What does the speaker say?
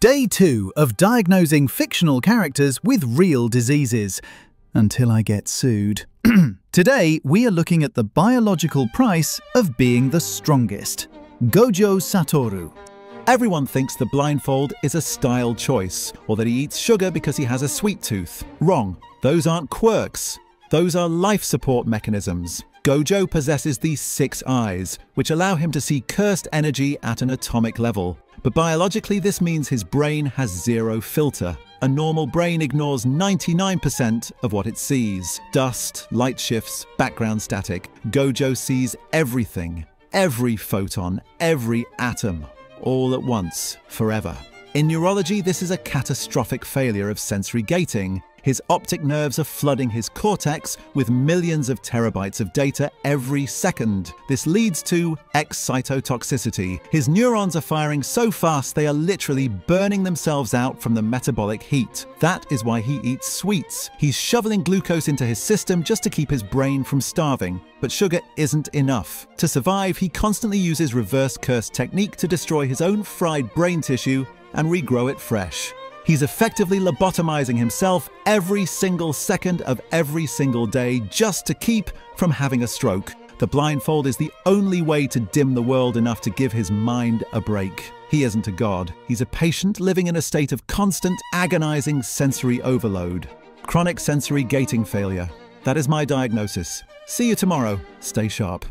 Day 2 of diagnosing fictional characters with real diseases. Until I get sued. Today, we are looking at the biological price of being the strongest. Gojo Satoru. Everyone thinks the blindfold is a style choice, or that he eats sugar because he has a sweet tooth. Wrong. Those aren't quirks. Those are life support mechanisms. Gojo possesses these six eyes, which allow him to see cursed energy at an atomic level. But biologically, this means his brain has zero filter. A normal brain ignores 99% of what it sees dust, light shifts, background static. Gojo sees everything, every photon, every atom, all at once, forever. In neurology, this is a catastrophic failure of sensory gating. His optic nerves are flooding his cortex with millions of terabytes of data every second. This leads to excitotoxicity. His neurons are firing so fast they are literally burning themselves out from the metabolic heat. That is why he eats sweets. He's shoveling glucose into his system just to keep his brain from starving. But sugar isn't enough. To survive, he constantly uses reverse curse technique to destroy his own fried brain tissue and regrow it fresh. He's effectively lobotomizing himself every single second of every single day just to keep from having a stroke. The blindfold is the only way to dim the world enough to give his mind a break. He isn't a god. He's a patient living in a state of constant, agonizing sensory overload. Chronic sensory gating failure. That is my diagnosis. See you tomorrow. Stay sharp.